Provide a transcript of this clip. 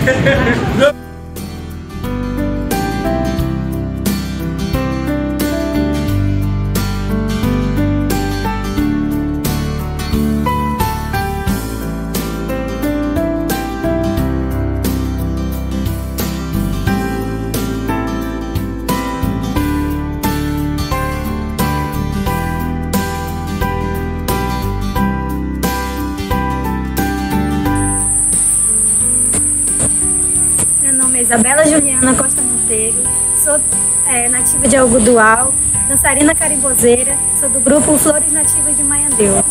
no. Isabela Juliana Costa Monteiro, sou é, nativa de Algodual, dançarina carimbozeira, sou do grupo Flores Nativas de Maiandeu.